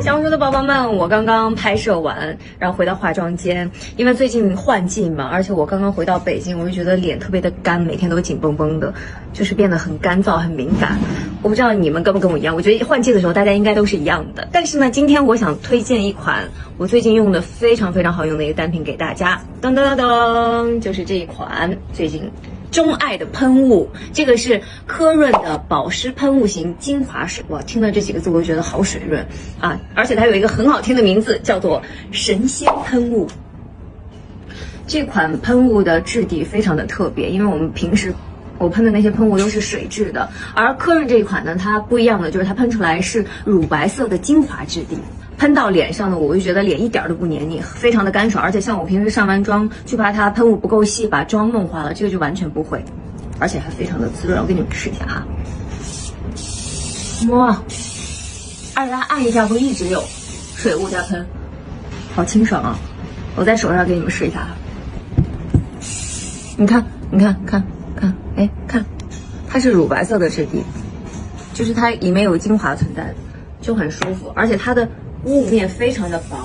小红书的宝宝们，我刚刚拍摄完，然后回到化妆间，因为最近换季嘛，而且我刚刚回到北京，我就觉得脸特别的干，每天都紧绷绷的，就是变得很干燥、很敏感。我不知道你们跟不跟我一样，我觉得换季的时候大家应该都是一样的。但是呢，今天我想推荐一款我最近用的非常非常好用的一个单品给大家，噔噔噔噔，就是这一款最近。钟爱的喷雾，这个是科润的保湿喷雾型精华水。哇，听到这几个字我都觉得好水润啊！而且它有一个很好听的名字，叫做神仙喷雾。这款喷雾的质地非常的特别，因为我们平时我喷的那些喷雾都是水质的，而科润这一款呢，它不一样的就是它喷出来是乳白色的精华质地。喷到脸上呢，我就觉得脸一点都不黏腻，非常的干爽。而且像我平时上完妆，就怕它喷雾不够细，把妆弄花了，这个就完全不会，而且还非常的滋润。我给你们试一下哈，哇，而且它按一下会一直有水雾在喷，好清爽啊！我在手上给你们试一下哈，你看，你看，看，看，哎，看，它是乳白色的质地，就是它里面有精华存在，就很舒服，而且它的。雾面非常的薄，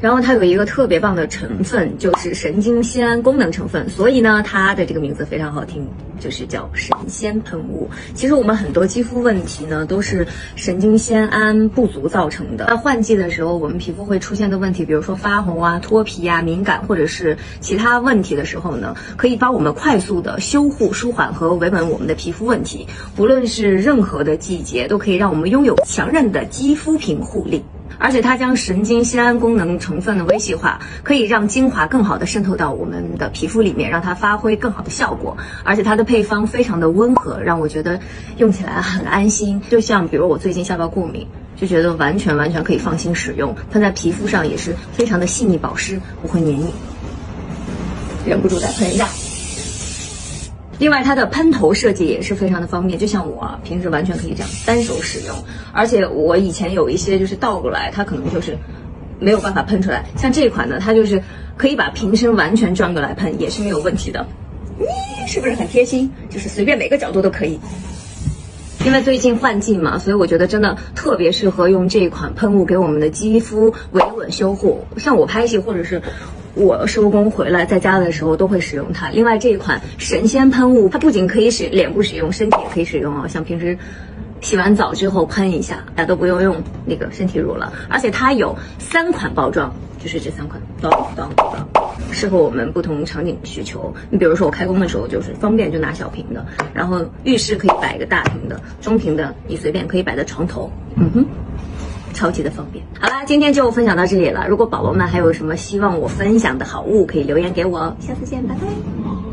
然后它有一个特别棒的成分，就是神经酰胺功能成分，所以呢，它的这个名字非常好听，就是叫神仙喷雾。其实我们很多肌肤问题呢，都是神经酰胺不足造成的。在换季的时候，我们皮肤会出现的问题，比如说发红啊、脱皮啊、敏感或者是其他问题的时候呢，可以帮我们快速的修护、舒缓和维稳我们的皮肤问题。不论是任何的季节，都可以让我们拥有强韧的肌肤屏护力。而且它将神经酰胺功能成分的微细化，可以让精华更好的渗透到我们的皮肤里面，让它发挥更好的效果。而且它的配方非常的温和，让我觉得用起来很安心。就像比如我最近下巴过敏，就觉得完全完全可以放心使用，喷在皮肤上也是非常的细腻保湿，不会黏腻。忍不住再喷一下。另外，它的喷头设计也是非常的方便，就像我平时完全可以这样单手使用。而且我以前有一些就是倒过来，它可能就是没有办法喷出来。像这款呢，它就是可以把瓶身完全转过来喷，也是没有问题的。咦，是不是很贴心？就是随便每个角度都可以。因为最近换季嘛，所以我觉得真的特别适合用这款喷雾给我们的肌肤维稳修护。像我拍戏或者是。我收工回来，在家的时候都会使用它。另外这一款神仙喷雾，它不仅可以使脸部使用，身体也可以使用哦。像平时洗完澡之后喷一下，大家都不用用那个身体乳了。而且它有三款包装，就是这三款，当当当，适合我们不同场景需求。你比如说我开工的时候就是方便，就拿小瓶的。然后浴室可以摆一个大瓶的，中瓶的你随便可以摆在床头。嗯哼。超级的方便。好啦，今天就分享到这里了。如果宝宝们还有什么希望我分享的好物，可以留言给我哦。下次见，拜拜。